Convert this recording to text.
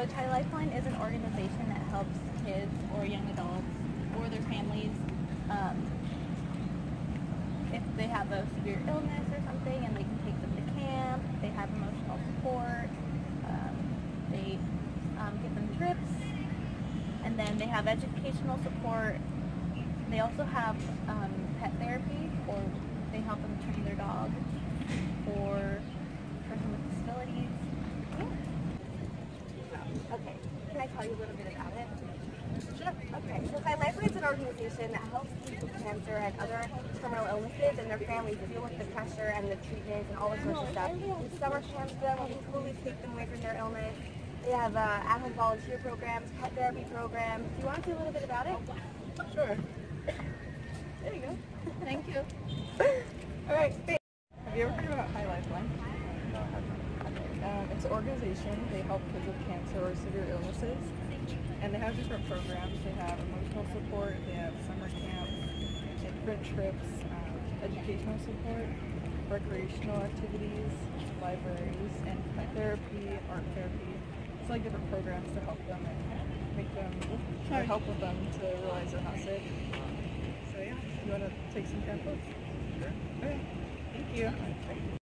So Chai Lifeline is an organization that helps kids or young adults or their families um, if they have a severe illness or something and they can take them to camp. They have emotional support. Um, they um, give them trips. And then they have educational support. They also have um, pet therapy or they help them train their dog for person with disabilities. Okay, can I tell you a little bit about it? Sure. Okay, so Chai Lifeline is an organization that helps people with cancer and other terminal illnesses and their families deal with the pressure and the treatment and all this sorts of stuff. In summer camps, though, we totally take them away from their illness. They have uh, at-home volunteer programs, pet therapy programs. Do you want to see a little bit about it? Sure. There you go. Thank you. All right, Have you ever heard about Chai Lifeline? No, I haven't. Um, it's an organization. They help kids with cancer or severe illnesses. And they have different programs. They have emotional support, they have summer camps, different trips, um, educational support, recreational activities, libraries, and pet therapy, art therapy. It's like different programs to help them and make them, or help with them to realize they're not sick. So yeah, you want to take some samples? Sure. Okay. Thank you.